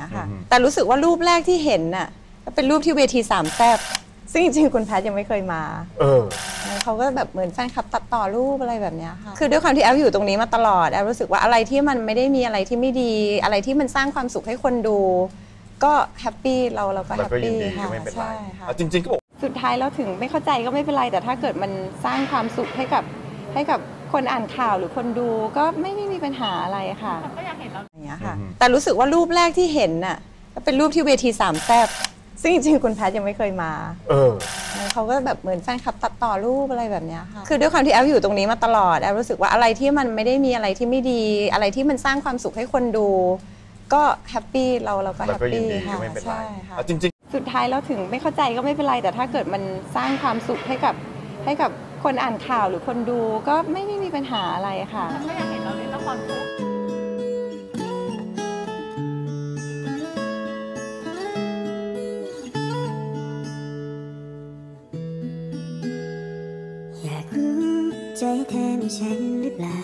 เงี้ยค่ะอืมแต่รู้สึกว่ารูปแรกที่เห็นน่ะเป็นรูปที่เวทีสามแซบซึ่งจริงๆคุณแพทย์ยังไม่เคยมา เออเขาก็แบบเหมือนแฟนคลับตัดต่อรูปอะไรแบบเนี้ยค่ะ คือด้วยความที่แอฟอยู่ตรงนี้มาตลอดแอฟรู้สึกว่าอะไรที่มันไม่ได้มีอะไรที่ไม่ดี อะไรที่มันสร้างความสุขให้คนดู ก็แฮปปี้เราเราก็เราแฮปก็ยินปี้ดีค่ะก็ไม่เป็นไรใช่ค่ะเอาจริงๆก็บอกสุดท้ายแล้วถึงไม่เข้าใจก็ไม่เป็นไรแต่ถ้าเกิดมันสร้างความสุขให้กับให้กับ คนอ่านข่าวหรือคนดูก็ไม่ไม่มีปัญหาอะไรค่ะก็อยากเห็นเราอย่างเงี้ยค่ะอืมแต่รู้สึกว่ารูปแรกที่เห็นน่ะเป็นรูปที่เวทีสามแซบซึ่งจริงๆคุณแพทย์ยังไม่เคยมา เออเขาก็แบบเหมือนแฟนคลับตัดต่อรูปอะไรแบบเนี้ยค่ะ คือด้วยความที่แอฟอยู่ตรงนี้มาตลอดแอฟรู้สึกว่าอะไรที่มันไม่ได้มีอะไรที่ไม่ดี อะไรที่มันสร้างความสุขให้คนดู ก็แฮปปี้เราเราก็เราแฮปก็ยินปี้ดีค่ะก็ไม่เป็นไรใช่ค่ะเอาจริงสุดท้ายแล้วถึงไม่เข้าใจก็ไม่เป็นไรแต่ถ้าเกิดมันสร้างความสุขให้กับให้กับ คนอ่านข่าวหรือคนดูก็ไม่ไม่มีปัญหาอะไรค่ะ ก็อยากเห็นเราเล่นละครคู่อยากรู้ใจเธอมีฉันหรือเปล่า